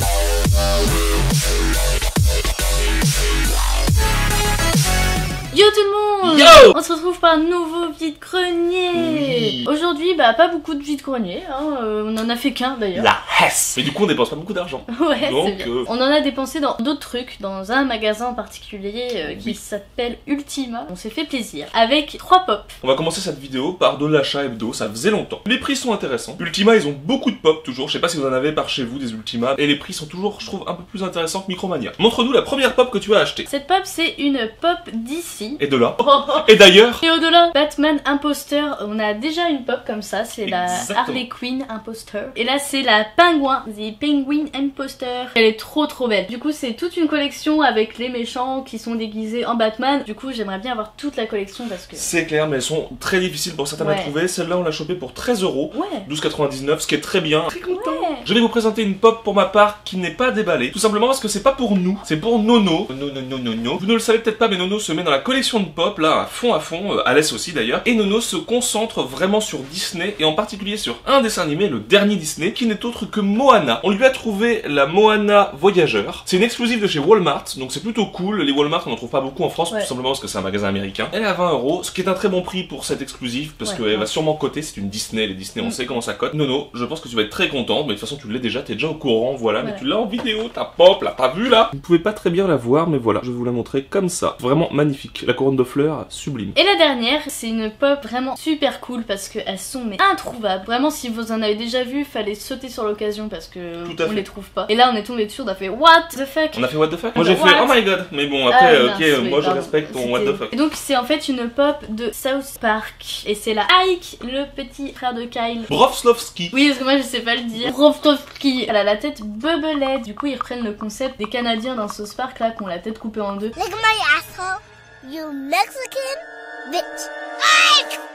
Wow. Yo tout le monde Yo On se retrouve pour un nouveau vide-grenier Oui. Aujourd'hui, bah pas beaucoup de vide-grenier, hein, euh, on en a fait qu'un d'ailleurs. La Hesse Mais du coup, on dépense pas beaucoup d'argent. Ouais, c'est Donc, bien. euh, On en a dépensé dans d'autres trucs, dans un magasin en particulier euh, qui Oui. s'appelle Ultima. On s'est fait plaisir. Avec trois pop. On va commencer cette vidéo par de l'achat hebdo, ça faisait longtemps. Les prix sont intéressants. Ultima, ils ont beaucoup de pop toujours. Je sais pas si vous en avez par chez vous des Ultima. Et les prix sont toujours, je trouve, un peu plus intéressants que Micromania. Montre-nous la première pop que tu as achetée. Cette pop, c'est une pop d'ici. Et de là. Et d'ailleurs, Et au-delà, Batman Imposteur, on a déjà une pop comme ça, c'est la. Harley Quinn Imposteur. Et là, c'est la Penguin, The Penguin Imposteur. Elle est trop trop belle. Du coup, c'est toute une collection avec les méchants qui sont déguisés en Batman. Du coup, j'aimerais bien avoir toute la collection parce que. c'est clair, mais elles sont très difficiles pour certaines à trouver. Celle-là, on l'a chopée pour 13 euros. Ouais. 12,99, ce qui est très bien. Très content. Ouais. Je vais vous présenter une pop pour ma part qui n'est pas déballée. Tout simplement parce que c'est pas pour nous, c'est pour Nono. Nono, Nono, Nono. Vous ne le savez peut-être pas, mais Nono se met dans la collection de pop, là, à fond, à fond, euh, Alès aussi d'ailleurs. Et Nono se concentre vraiment sur Disney, et en particulier sur un dessin animé, le dernier Disney, qui n'est autre que Moana. On lui a trouvé la Moana Voyageur. C'est une exclusive de chez Walmart, donc c'est plutôt cool. Les Walmart, on en trouve pas beaucoup en France, Ouais. tout simplement parce que c'est un magasin américain. Elle est à 20 euros, ce qui est un très bon prix pour cette exclusive, parce Ouais. qu'elle va sûrement coter, c'est une Disney, les Disney, on Mm. sait comment ça cote. Nono, je pense que tu vas être très contente, mais de toute façon tu l'es déjà, t'es déjà au courant, voilà, mais tu l'as en vidéo, ta pop, là, pas vu là? Vous pouvez pas très bien la voir, mais voilà, je vais vous la montrer comme ça. Vraiment magnifique, la couronne de fleurs, sublime. Et la dernière, c'est une pop vraiment super cool parce qu'elles sont mais introuvables. Vraiment, si vous en avez déjà vu, fallait sauter sur l'occasion parce que on fait. les trouve pas. Et là, on est tombé dessus, on a fait What the fuck? On a fait what the fuck? Moi j'ai fait oh my god, mais bon après, Ah, ok, oui, moi je respecte ton what the fuck. Et donc c'est en fait une pop de South Park et c'est la Ike, le petit frère de Kyle. Brofslovski. Oui, parce que moi je sais pas le dire. Roftovski. Elle a la tête bubblette. Du coup, ils reprennent le concept des Canadiens dans South Park là, qui ont la tête coupée en deux. At my asshole, you Mexican bitch.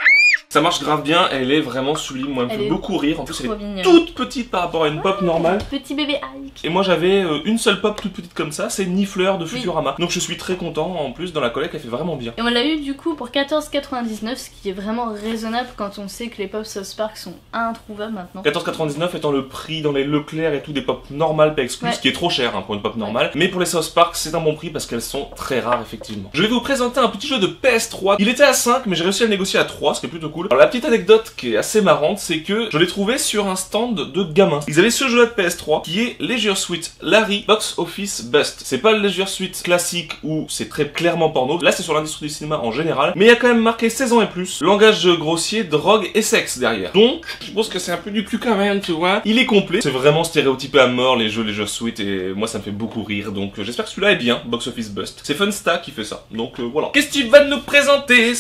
Ça marche grave bien, elle est vraiment sublime, moi elle me fait beaucoup rire, en plus elle est mignonne. toute petite par rapport à une pop normale. Petit bébé Ike. Et moi j'avais euh, une seule pop toute petite comme ça, c'est Nifleur de Futurama. Donc je suis très content, en plus dans la collecte elle fait vraiment bien. Et on l'a eu du coup pour 14,99, ce qui est vraiment raisonnable quand on sait que les pop South Park sont introuvables maintenant. 14,99 étant le prix dans les Leclerc et tout des pop normales pas exclues, Ouais. ce qui est trop cher hein, pour une pop normale. Mais pour les South Park, c'est un bon prix parce qu'elles sont très rares effectivement. Je vais vous présenter un petit jeu de PS3. Il était à 5, mais j'ai réussi à le négocier à 3, ce qui est plutôt cool. Alors la petite anecdote qui est assez marrante, c'est que je l'ai trouvé sur un stand de gamins. Ils avaient ce jeu-là de PS3 qui est Leisure Suite Larry Box Office Bust. C'est pas le Leisure Suite classique où c'est très clairement porno. Là, c'est sur l'industrie du cinéma en général. Mais il y a quand même marqué 16 ans et plus. Langage grossier, drogue et sexe derrière. Donc, je pense que c'est un peu du cul quand même, tu vois. Il est complet. C'est vraiment stéréotypé à mort les jeux Leisure Suite et moi ça me fait beaucoup rire. Donc, euh, j'espère que celui-là est bien. Box Office Bust. C'est Funsta qui fait ça. Donc, euh, voilà. Qu'est-ce que tu vas nous présenter,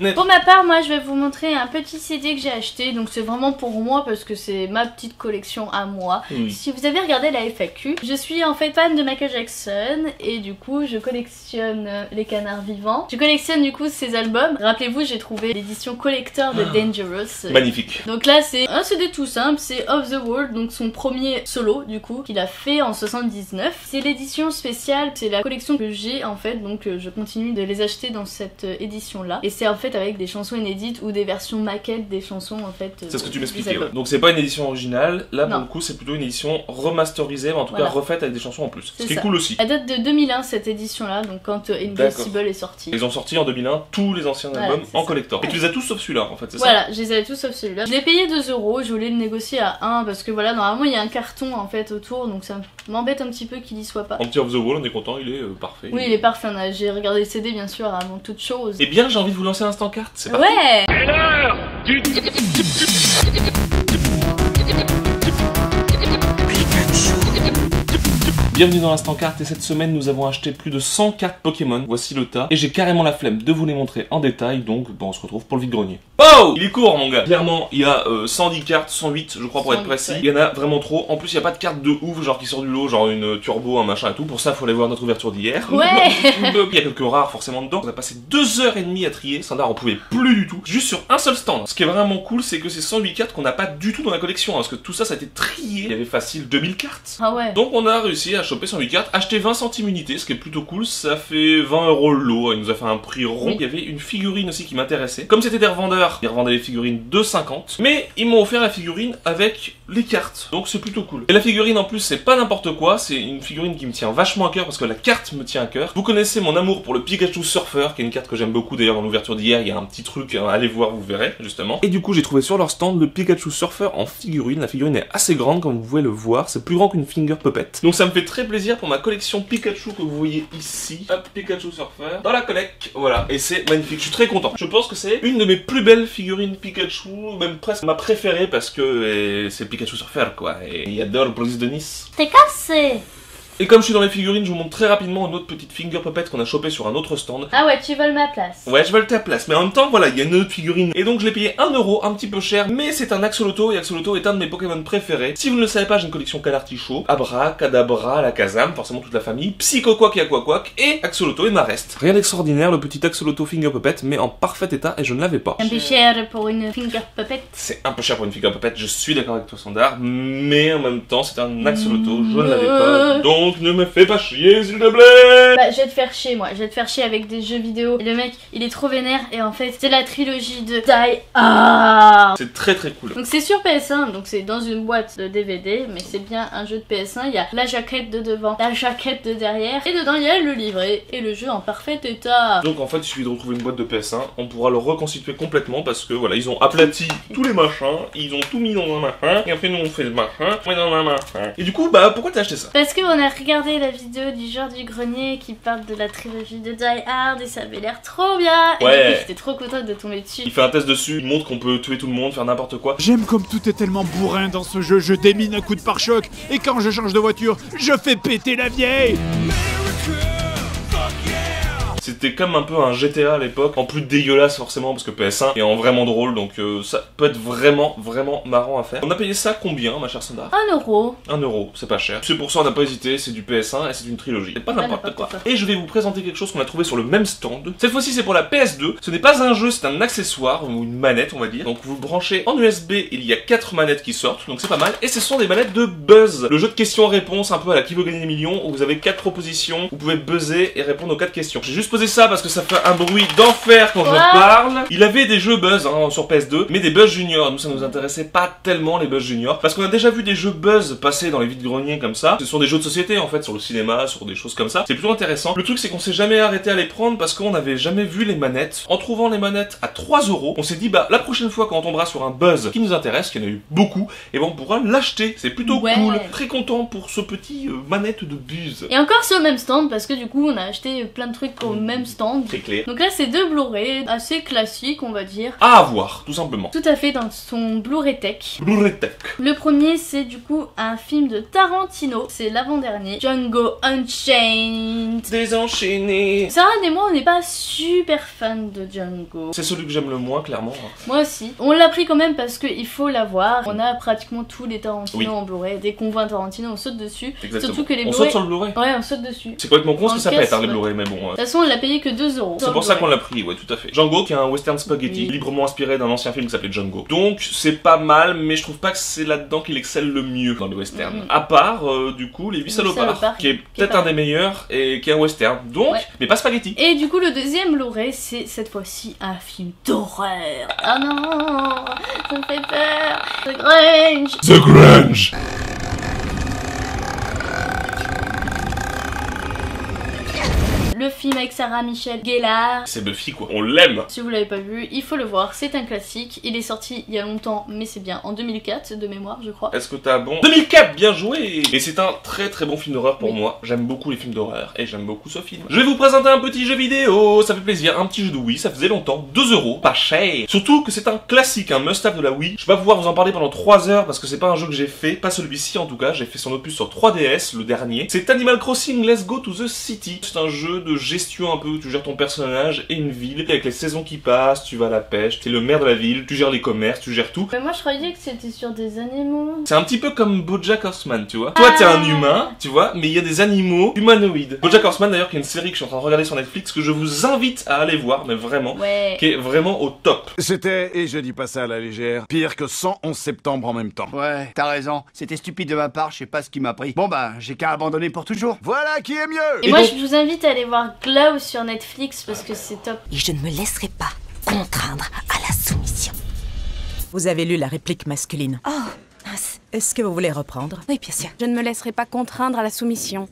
net? Pour ma part, moi je vais vous montrer un petit CD que j'ai acheté, donc c'est vraiment pour moi parce que c'est ma petite collection à moi. Oui. Si vous avez regardé la FAQ, je suis en fait fan de Michael Jackson et du coup je collectionne euh, les canards vivants. Je collectionne du coup ses albums. Rappelez-vous, j'ai trouvé l'édition collector de Dangerous. euh, Magnifique. Donc là c'est un CD tout simple, c'est Of the World, donc son premier solo du coup, qu'il a fait en 79. C'est l'édition spéciale, c'est la collection que j'ai en fait, donc euh, je continue de les acheter dans cette édition là. Et c'est en fait avec des chansons inédites ou des versions maquettes des chansons en fait. euh, C'est ce que tu des m'expliquais. ouais. Donc c'est pas une édition originale, là pour Non. le coup c'est plutôt une édition remasterisée, mais en tout Voilà. cas refaite avec des chansons en plus. Ce qui est cool aussi. Elle date de 2001 cette édition là, donc quand euh. Invisible est sorti. Ils ont sorti en 2001 tous les anciens Voilà, albums en ça. collector. Et tu les as tous sauf celui-là en fait, c'est ça Voilà, je les avais tous sauf celui-là. Je l'ai payé 2 euros, je voulais le négocier à 1 parce que voilà, normalement il y a un carton en fait autour, donc ça m'embête un petit peu qu'il y soit pas. En petit of the Wall, on est content, il est euh, parfait. Oui, il est parfait, j'ai regardé le CD bien sûr avant toute chose. Eh bien, j'ai envie de vous lancer l'instant carte, c'est parti. Ouais ouais. Bienvenue dans l'instant carte et cette semaine nous avons acheté plus de 100 cartes Pokémon, voici le tas, et j'ai carrément la flemme de vous les montrer en détail, donc bon, on se retrouve pour le vide-grenier. Oh Il est court mon gars Clairement, il y a euh, 110 cartes, 108 je crois pour être 108, précis, il y en a vraiment trop, en plus il n'y a pas de carte de ouf, genre qui sort du lot, genre une euh, turbo, un machin et tout, pour ça faut aller voir notre ouverture d'hier. Ouais Il y a quelques rares forcément dedans. On a passé deux heures et demie à trier. Standard, on pouvait plus du tout. Juste sur un seul stand. Ce qui est vraiment cool, c'est que c'est 108 cartes qu'on n'a pas du tout dans la collection. hein, parce que tout ça, ça a été trié. Il y avait facile 2000 cartes. Ah ouais Donc on a réussi à choper 108 cartes, acheter 20 centimes unité, ce qui est plutôt cool, ça fait 20 euros le lot, il nous a fait un prix rond. Oui. Il y avait une figurine aussi qui m'intéressait. Comme c'était des revendeurs, ils revendaient les figurines 2,50, mais ils m'ont offert la figurine avec les cartes, donc c'est plutôt cool. Et la figurine en plus, c'est pas n'importe quoi, c'est une figurine qui me tient vachement à cœur parce que la carte me tient à cœur. Vous connaissez mon amour pour le Pikachu Surfer, qui est une carte que j'aime beaucoup d'ailleurs dans l'ouverture d'hier, il y a un petit truc, hein, allez voir, vous verrez, justement. Et du coup, j'ai trouvé sur leur stand le Pikachu Surfer en figurine. La figurine est assez grande, comme vous pouvez le voir, c'est plus grand qu'une Finger Puppet. Donc ça me fait très plaisir pour ma collection Pikachu que vous voyez ici. Hop, Pikachu Surfer, dans la collecte, voilà. Et c'est magnifique, je suis très content. Je pense que c'est une de mes plus belles figurines Pikachu, même presque ma préférée parce que euh, c'est Pikachu Surfer, quoi. Et il adore le police de Nice. T'es cassé Et comme je suis dans les figurines, je vous montre très rapidement une autre petite Finger Puppet qu'on a chopé sur un autre stand. Ah ouais, tu voles ma place. Ouais, je vole ta place, mais en même temps, voilà, il y a une autre figurine. Et donc, je l'ai payé 1 euro, un petit peu cher, mais c'est un Axolotl, et Axolotl est un de mes Pokémon préférés. Si vous ne le savez pas, j'ai une collection Canartichaud, Abra, Kadabra, Alakazam, forcément toute la famille, Psychoquack et Aquaquack, et Axolotl et Marest. Rien d'extraordinaire, le petit Axolotl Finger Puppet, mais en parfait état, et je ne l'avais pas. Un peu cher pour une finger puppet. C'est un peu cher pour une Finger Puppet, je suis d'accord avec toi, Sandar, mais en même temps, c'est un Axolotl, je ne l'avais pas, donc ne me fais pas chier, s'il te plaît Bah, je vais te faire chier, moi. Je vais te faire chier avec des jeux vidéo. Et le mec, il est trop vénère. Et en fait, c'est la trilogie de Die Hard. C'est très très cool. Donc c'est sur PS1, donc c'est dans une boîte de DVD, mais c'est bien un jeu de PS1. Il y a la jaquette de devant, la jaquette de derrière, et dedans il y a le livret et le jeu en parfait état. Donc en fait, il suffit de retrouver une boîte de PS1, on pourra le reconstituer complètement parce que voilà, ils ont aplati tous les machins, ils ont tout mis dans un machin, et après nous on fait le machin, on met dans un machin. Et du coup, bah pourquoi t'as acheté ça? Parce qu'on a regardé la vidéo du genre du grenier qui parle de la trilogie de Die Hard et ça avait l'air trop bien. Et Ouais. coup, j'étais trop contente de tomber dessus. Il fait un test dessus, il montre qu'on peut tuer tout le monde, faire n'importe quoi. J'aime comme tout est tellement bourrin dans ce jeu, je démine un coup de pare-choc, et quand je change de voiture, je fais péter la vieille C'était comme un peu un GTA à l'époque, en plus dégueulasse forcément parce que PS1 est en vraiment drôle, donc euh, ça peut être vraiment vraiment marrant à faire. On a payé ça combien, ma chère Sandra? Un euro. 1 euro, c'est pas cher. C'est pour ça on n'a pas hésité, c'est du PS1 et c'est une trilogie. C'est pas Pas n'importe quoi. Et je vais vous présenter quelque chose qu'on a trouvé sur le même stand. Cette fois-ci c'est pour la PS2. Ce n'est pas un jeu, c'est un accessoire ou une manette on va dire. Donc vous branchez en USB, il y a 4 manettes qui sortent, donc c'est pas mal. Et ce sont des manettes de buzz. Le jeu de questions-réponses un peu à la qui veut gagner des millions où vous avez 4 propositions, vous pouvez buzzer et répondre aux 4 questions. J'ai juste posé ça parce que ça fait un bruit d'enfer quand je parle. Il avait des jeux buzz hein, sur PS2, mais des buzz juniors. Nous ça nous intéressait pas tellement les buzz juniors parce qu'on a déjà vu des jeux buzz passer dans les vides greniers comme ça. Ce sont des jeux de société en fait sur le cinéma, sur des choses comme ça. C'est plutôt intéressant. Le truc c'est qu'on s'est jamais arrêté à les prendre parce qu'on n'avait jamais vu les manettes. En trouvant les manettes à 3 euros, on s'est dit bah la prochaine fois quand on tombera sur un buzz qui nous intéresse, qu'il y en a eu beaucoup, et ben on pourra l'acheter. C'est plutôt Ouais. cool. Très content pour ce petit euh, manette de buzz. Et encore sur le même stand parce que du coup on a acheté plein de trucs au même stand. Très clair. Donc là c'est deux Blu-ray assez classiques on va dire. À avoir, tout simplement. Tout à fait dans son Blu-ray Tech. Blu-ray Tech. Le premier c'est du coup un film de Tarantino, c'est l'avant-dernier, Django Unchained. Désenchaîné. Sarah et moi on n'est pas super fan de Django. C'est celui que j'aime le moins, clairement. Moi aussi. On l'a pris quand même parce qu'il faut l'avoir. On a pratiquement tous les Tarantino Oui. en Blu-ray. Dès qu'on voit un Tarantino on saute dessus. Exactement. Surtout que les on Blu-ray... saute sur le Blu-ray. Ouais on saute dessus. C'est complètement con ce que ça pète, hein, les. Blu-ray, mais bon. De toute façon on l'a payé que 2 euros. C'est pour ça qu'on l'a pris, ouais, tout à fait. Django, qui est un western spaghetti, Oui. librement inspiré d'un ancien film qui s'appelait Django. Donc, c'est pas mal, mais je trouve pas que c'est là-dedans qu'il excelle le mieux dans les westerns. Mhm. À part, euh, du coup, Les 8 Les salopards, salopards, qui est peut-être un des meilleurs et qui est un western. Donc, Ouais. mais pas spaghetti. Et du coup, le deuxième Blu-ray, c'est cette fois-ci un film d'horreur. Ah non, ça me fait peur. The Grange. The Grunge Le film avec Sarah Michelle Gellar. C'est Buffy, quoi. On l'aime Si vous l'avez pas vu, il faut le voir. C'est un classique. Il est sorti il y a longtemps, mais c'est bien. En 2004, de mémoire, je crois. Est-ce que t'as bon 2004, bien joué Et c'est un très très bon film d'horreur pour Oui. moi. J'aime beaucoup les films d'horreur et j'aime beaucoup ce film. Je vais vous présenter un petit jeu vidéo, ça fait plaisir, un petit jeu de Wii, ça faisait longtemps, 2 euros, pas cher. Surtout que c'est un classique, un must-have de la Wii. Je vais pas pouvoir vous en parler pendant 3 heures parce que c'est pas un jeu que j'ai fait, pas celui-ci en tout cas, j'ai fait son opus sur 3DS, le dernier. C'est Animal Crossing Let's Go to the City. C'est un jeu de de gestion un peu, tu gères ton personnage et une ville, et avec les saisons qui passent, tu vas à la pêche, t'es le maire de la ville, tu gères les commerces, tu gères tout. Mais moi je croyais que c'était sur des animaux. C'est un petit peu comme Bojack Horseman, tu vois. Toi, t'es un Ah. humain, tu vois, mais il y a des animaux humanoïdes. Bojack Horseman, d'ailleurs, qui est une série que je suis en train de regarder sur Netflix, que je vous invite à aller voir, mais vraiment, Ouais. qui est vraiment au top. C'était, et je dis pas ça à la légère, pire que 111 septembre en même temps. Ouais, t'as raison. C'était stupide de ma part, je sais pas ce qui m'a pris. Bon bah, j'ai qu'à abandonner pour toujours. Voilà qui est mieux Et, Et moi donc- je vous invite à aller voir Glow sur Netflix parce que c'est top. Et je ne me laisserai pas contraindre à la soumission. Vous avez lu la réplique masculine. Oh, mince. Est-ce que vous voulez reprendre? Oui, bien sûr. Je ne me laisserai pas contraindre à la soumission.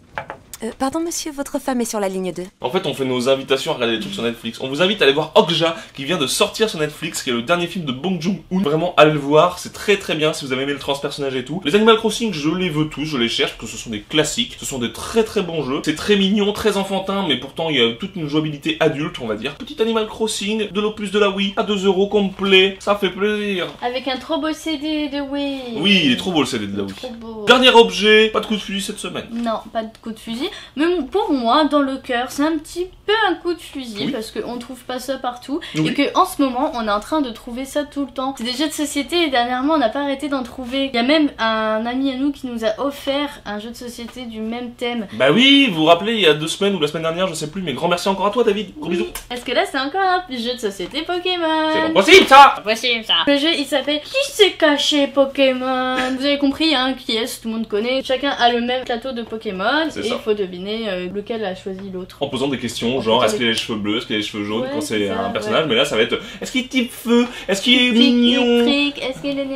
Euh, pardon, monsieur, votre femme est sur la ligne 2. En fait, on fait nos invitations à regarder des trucs sur Netflix. On vous invite à aller voir Okja, qui vient de sortir sur Netflix, qui est le dernier film de Bong Joon-ho. Vraiment, allez le voir, c'est très très bien si vous avez aimé le transpersonnage et tout. Les Animal Crossing, je les veux tous, je les cherche, parce que ce sont des classiques, ce sont des très très bons jeux. C'est très mignon, très enfantin, mais pourtant il y a toute une jouabilité adulte, on va dire. Petit Animal Crossing, de l'opus de la Wii, à 2 euros complet, ça fait plaisir. Avec un trop beau CD de Wii. Oui, il est trop beau le CD de la Wii. Trop beau. Dernier objet, pas de coup de fusil cette semaine. Non, pas de coup de fusil. Mais pour moi, dans le cœur, c'est un petit peu un coup de fusil Oui. parce qu'on trouve pas ça partout. Oui. Et que en ce moment, on est en train de trouver ça tout le temps. C'est des jeux de société et dernièrement, on n'a pas arrêté d'en trouver. Il y a même un ami à nous qui nous a offert un jeu de société du même thème. Bah oui, vous vous rappelez, il y a deux semaines ou la semaine dernière, je sais plus, mais grand merci encore à toi David. Gros bisous. Parce que là, c'est encore un jeu de société Pokémon. C'est pas possible ça Pas possible ça. Le jeu il s'appelle Qui s'est caché Pokémon? Vous avez compris hein, qui est, tout le monde connaît. Chacun a le même plateau de Pokémon C'est et il faut deviner euh, lequel a choisi l'autre. En posant des questions, En genre est-ce des- qu'il a les cheveux bleus, est-ce qu'il a les cheveux jaunes Ouais, quand c'est c'est un personnage, ouais. mais là ça va être est-ce qu'il est type feu, est-ce qu'il est mignon est-ce qu'il est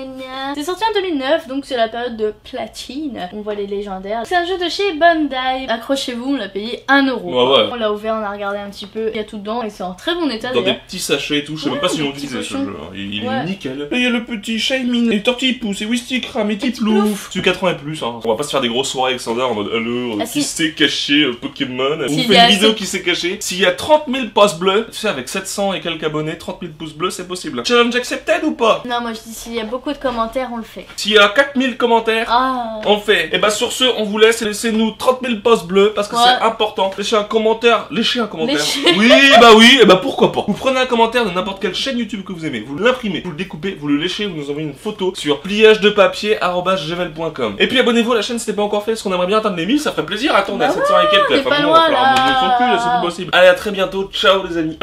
C'est sorti en 2009, donc c'est la période de platine. On voit les légendaires. C'est un jeu de chez Bandai. Accrochez-vous, on l'a payé 1 euro. Ouais, ouais. On l'a ouvert, on a regardé un petit peu. Il y a tout dedans et c'est en très bon état Dans des petits sachets et tout, je sais même pas si des on petits utilisait ce jeu, hein. il, est nickel. Et il y a le petit Shaymin, et Tortillipousse, et Wistikram, et Tiplouf. Tu 4 ans et plus. On va pas se faire des grosses soirées avec Sander en mode alors, Ah, qui si. S'est caché Pokémon On vous fait une vidéo qui s'est caché. S'il y a 30 000 pouces bleus, tu sais, avec 700 et quelques abonnés, 30 000 pouces bleus, c'est possible. Challenge accepted ou pas? Non, moi je dis s'il y a beaucoup de commentaires, on le fait. S'il y a 4000 commentaires, Ah On fait. Et bah sur ce, on vous laisse. Laissez-nous 30 000 pouces bleus parce que Ouais. c'est important. Laissez un commentaire. Léchez un commentaire. Léchez. Oui, bah oui. Et bah pourquoi pas. Vous prenez un commentaire de n'importe quelle chaîne YouTube que vous aimez. Vous l'imprimez, vous le découpez, vous le léchez, vous nous envoyez une photo sur pliage de papier@gmail.com. Et puis abonnez-vous à la chaîne si c'était pas encore fait parce qu'on aimerait bien atteindre les 1000. Ça ferait plaisir. Attends, on est à Bah 700 et quelques. Enfin, pas bon, on va falloir bouger son cul, c'est plus possible. Allez, à très bientôt. Ciao les amis.